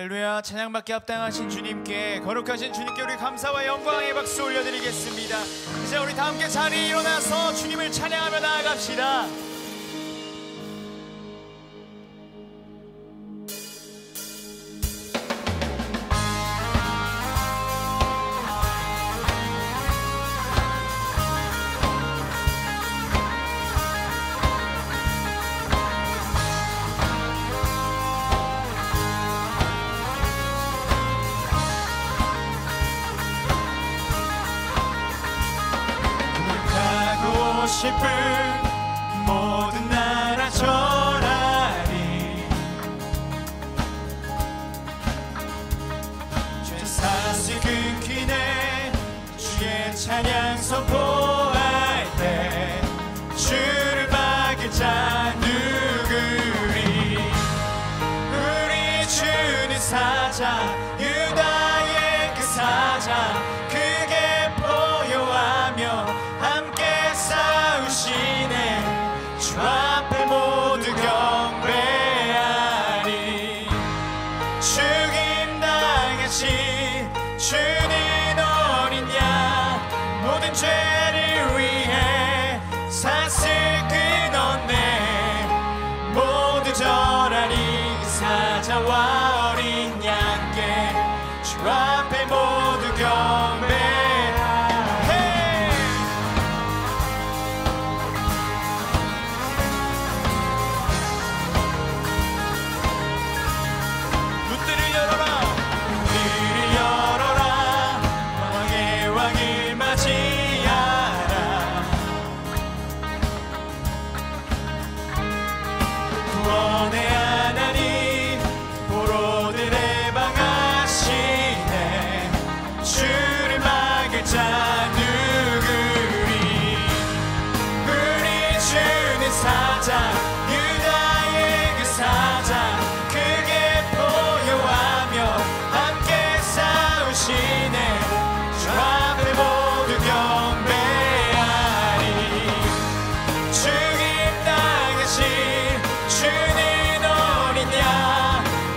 할렐루야. 찬양받게 합당하신 주님께 거룩하신 주님께 우리 감사와 영광의 박수 올려드리겠습니다. 이제 우리 다 함께 자리에 일어나서 주님을 찬양하며 나아갑시다.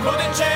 put a chain.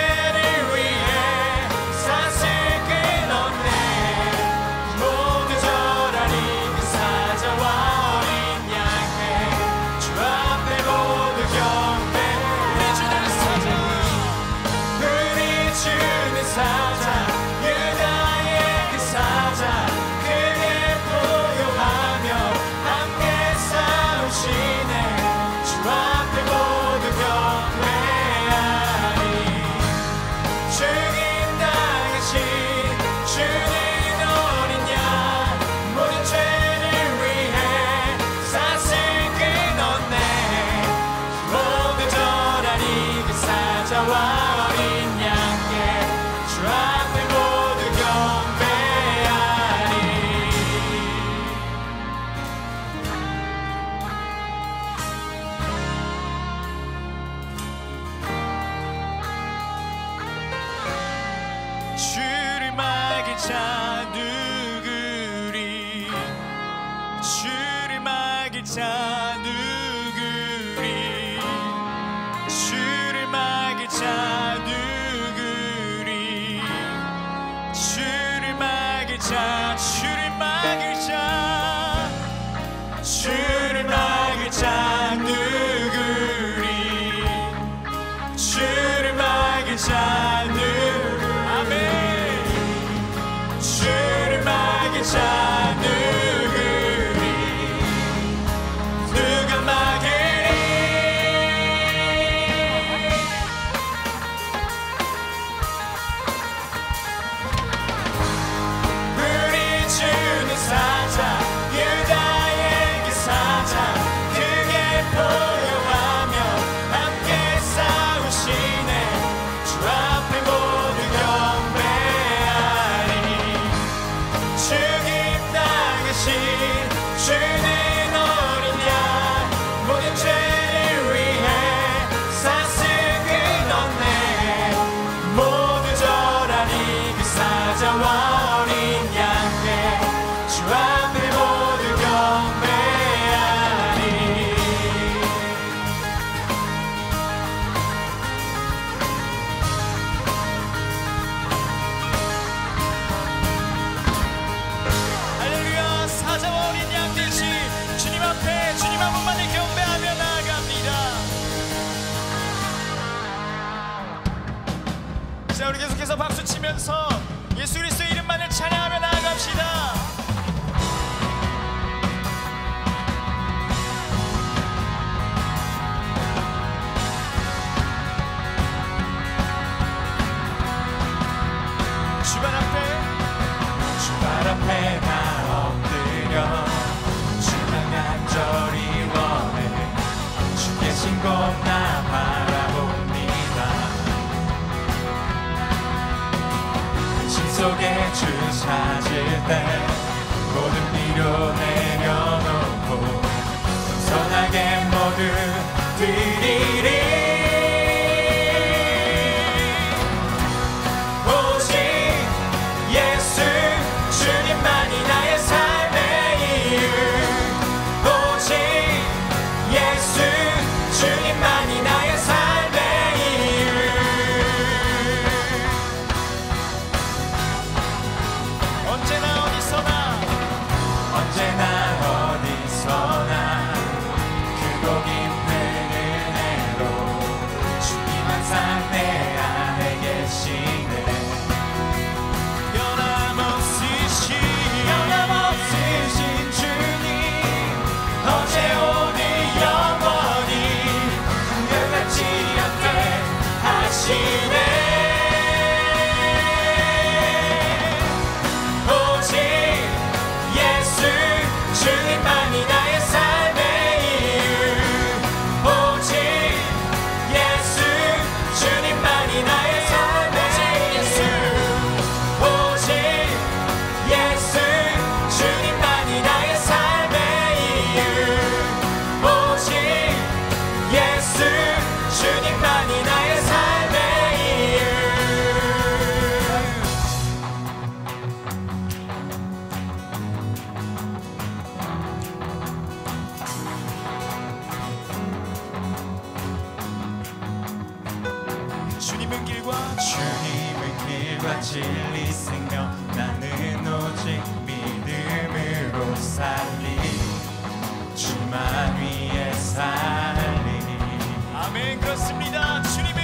기도합니다. 주님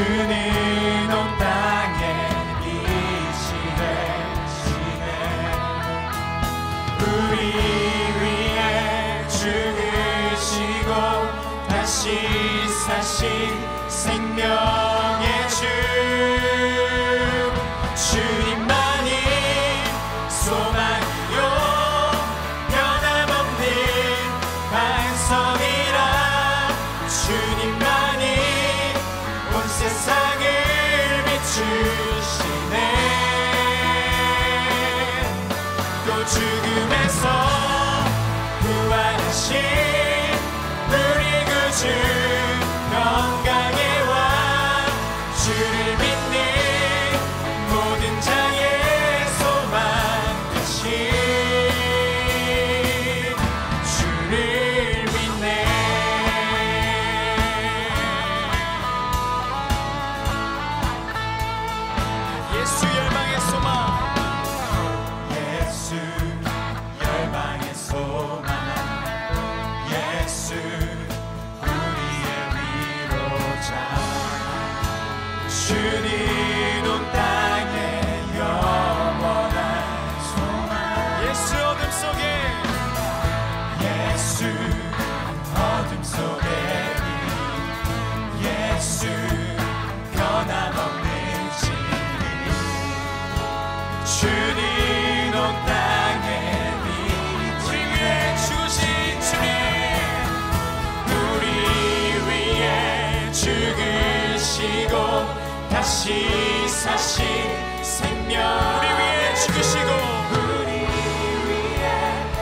주님 you. 변함없는 진리. 주님 온 땅에 위에 주신 주님 우리 위에 죽으시고 다시 사신 생명. 우리 위해 죽으시고. 우리 위에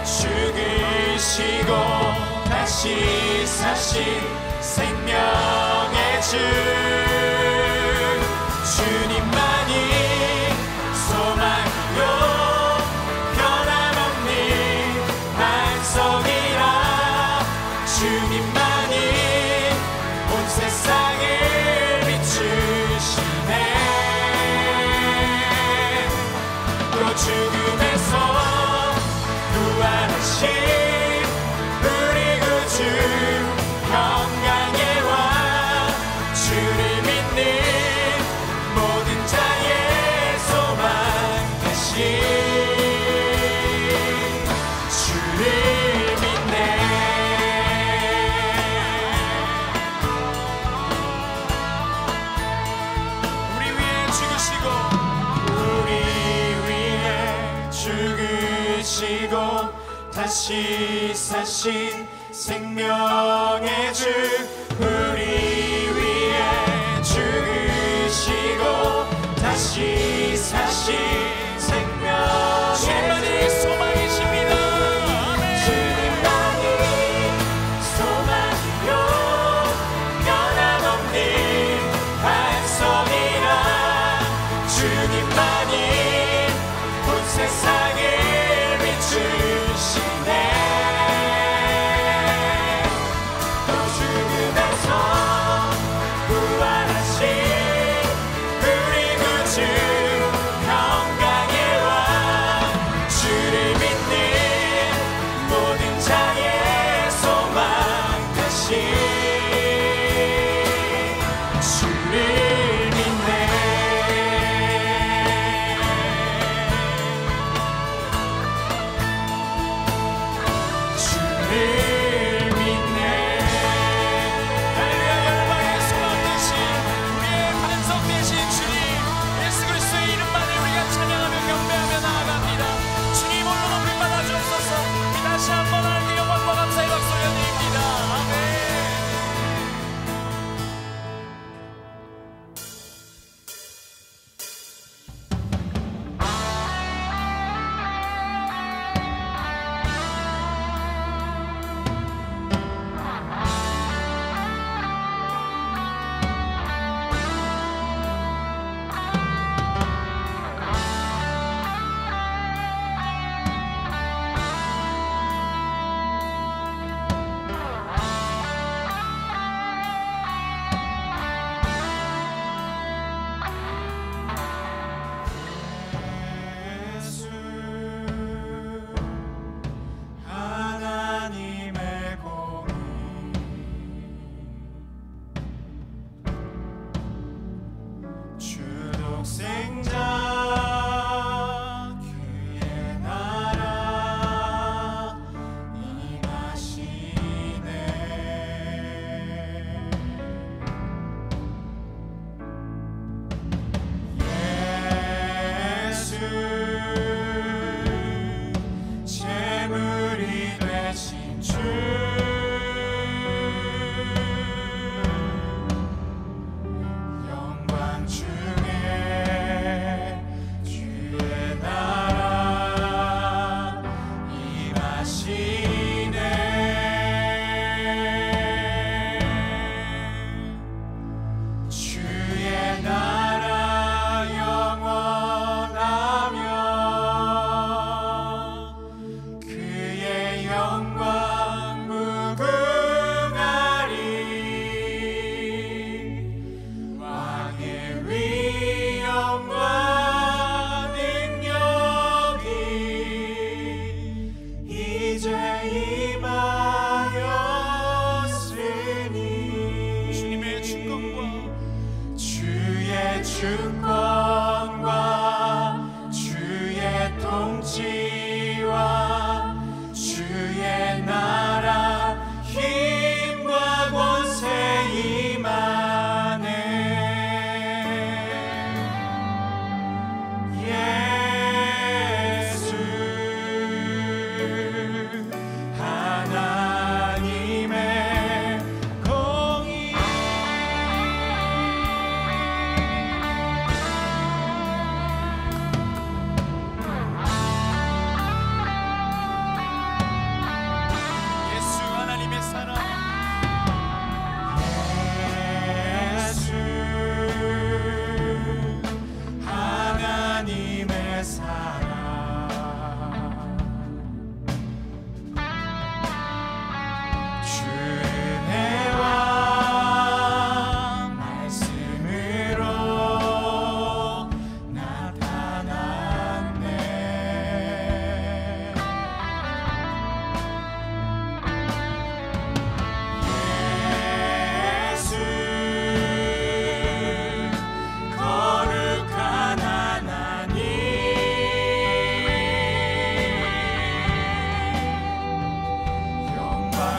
죽으시고 다시 사신 생명. 의 다시 사신 생명의 주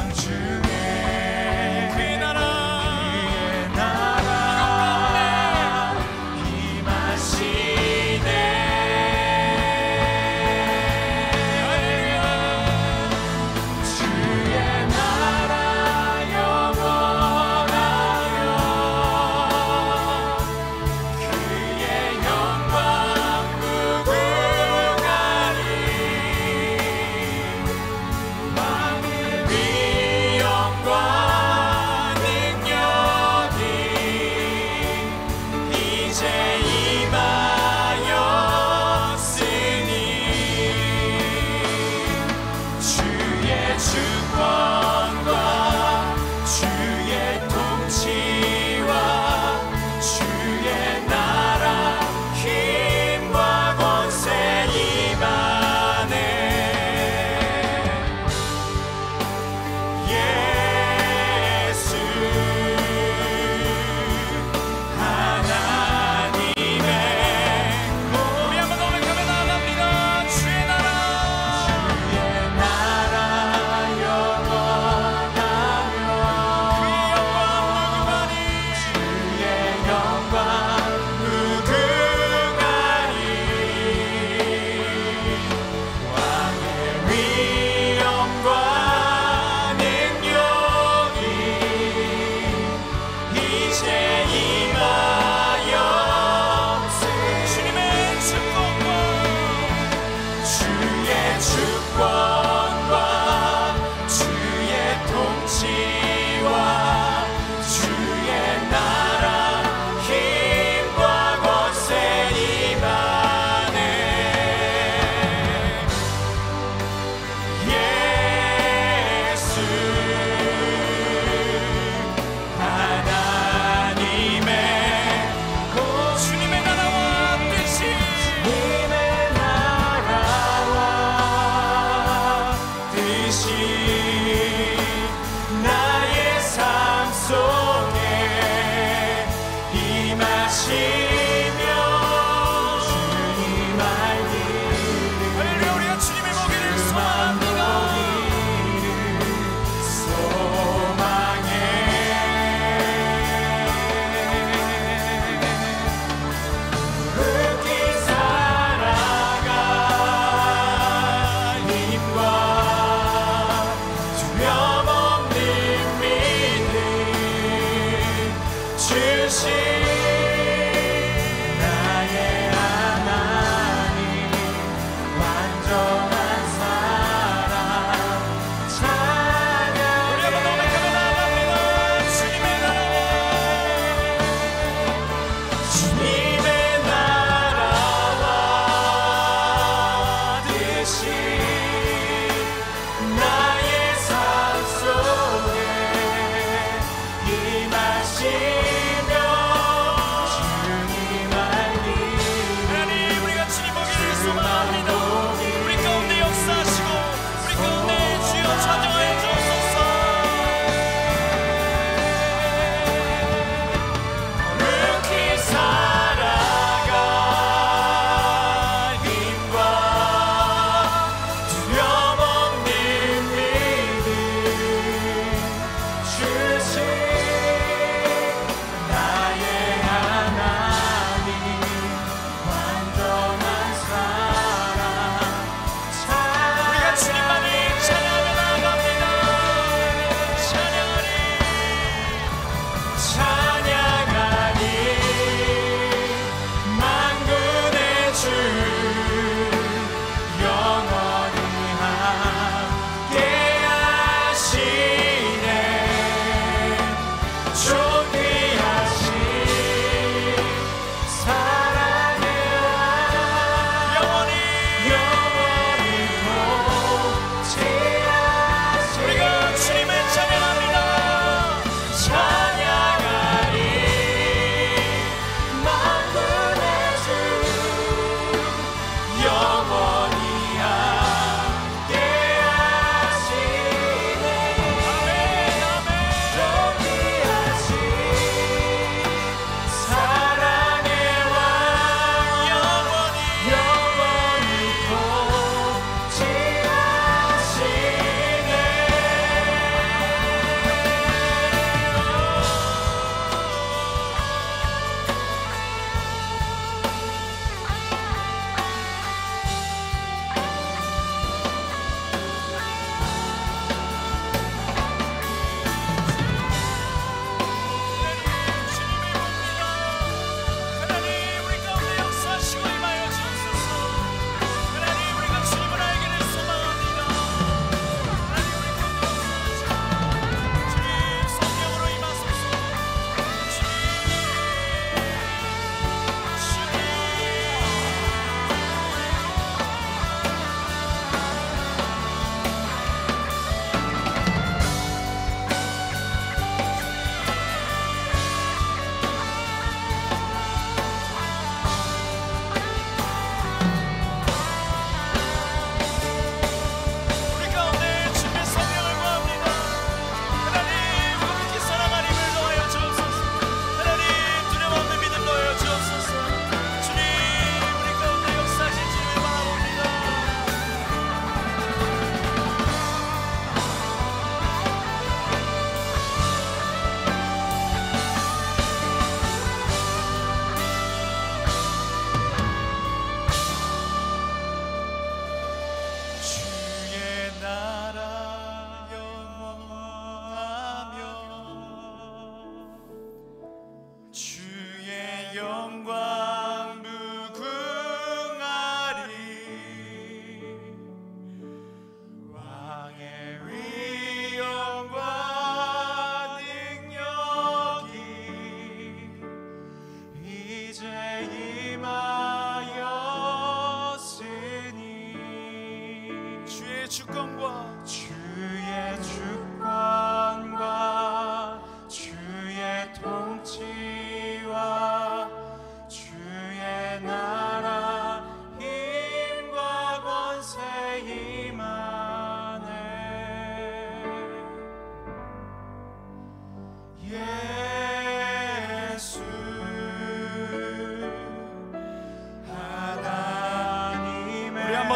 unto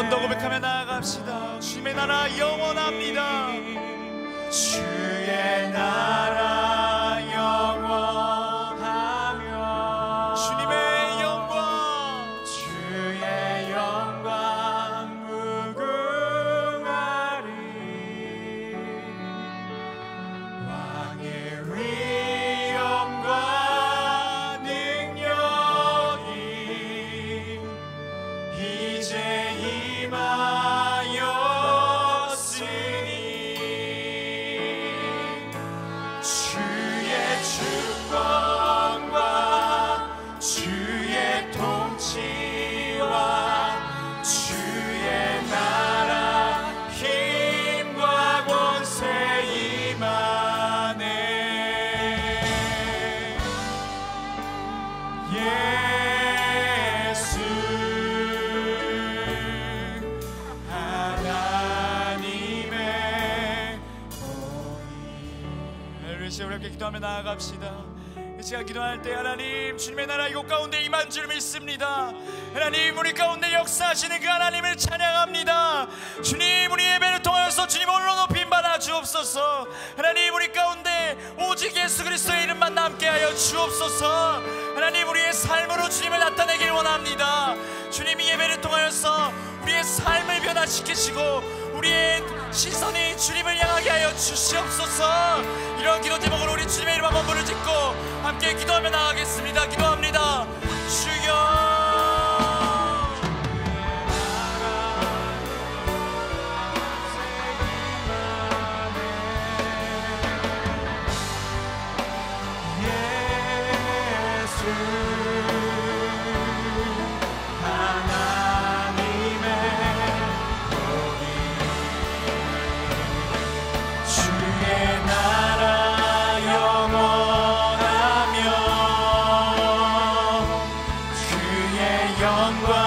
하나님의 우리 한번더 고백하며 나아갑시다. 주님의 나라 영원합니다 시간 기도할 때 하나님 주님의 나라 이곳 가운데 임한 줄 믿습니다. 하나님 우리 가운데 역사하시는 그 하나님을 찬양합니다. 주님 우리 예배를 통하여서 주님 홀로 높임 받아 주옵소서. 하나님 우리 가운데 오직 예수 그리스도의 이름만 남게 하여 주옵소서. 하나님 우리의 삶으로 주님을 나타내길 원합니다. 주님 이 예배를 통하여서 우리의 삶을 변화시키시고 우리의 시선이 주님을 향하게 하여 주시옵소서. 이런 기도 제목으로 우리 주님의 이름 한번 부를 짓고 함께 기도하며 나가겠습니다. 기도합니다. 주여 long.